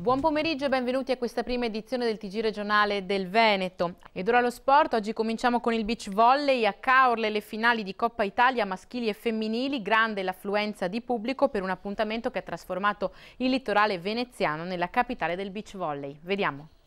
Buon pomeriggio e benvenuti a questa prima edizione del TG regionale del Veneto. Ed ora lo sport, oggi cominciamo con il beach volley, a Caorle le finali di Coppa Italia maschili e femminili, grande l'affluenza di pubblico per un appuntamento che ha trasformato il litorale veneziano nella capitale del beach volley. Vediamo.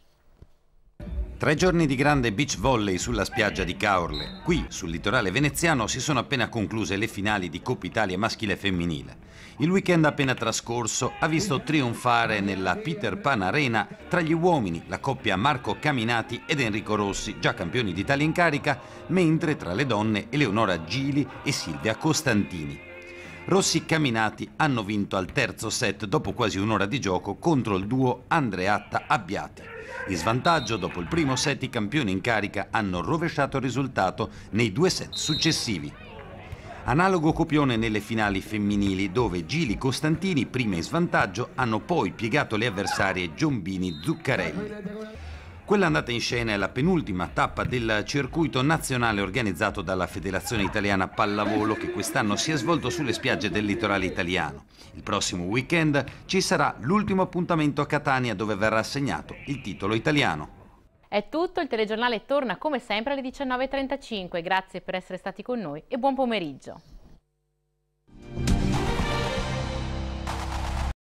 Tre giorni di grande beach volley sulla spiaggia di Caorle. Qui, sul litorale veneziano, si sono appena concluse le finali di Coppa Italia maschile e femminile. Il weekend appena trascorso ha visto trionfare nella Peter Pan Arena tra gli uomini la coppia Marco Caminati ed Enrico Rossi, già campioni d'Italia in carica, mentre tra le donne Eleonora Gili e Silvia Costantini. Rossi Caminati hanno vinto al terzo set dopo quasi un'ora di gioco contro il duo Andreatta Abbiati. In svantaggio, dopo il primo set, i campioni in carica hanno rovesciato il risultato nei due set successivi. Analogo copione nelle finali femminili, dove Gili Costantini, prima in svantaggio, hanno poi piegato le avversarie Giombini Zuccarelli. Quella andata in scena è la penultima tappa del circuito nazionale organizzato dalla Federazione Italiana Pallavolo che quest'anno si è svolto sulle spiagge del litorale italiano. Il prossimo weekend ci sarà l'ultimo appuntamento a Catania dove verrà assegnato il titolo italiano. È tutto, il telegiornale torna come sempre alle 19.35. Grazie per essere stati con noi e buon pomeriggio.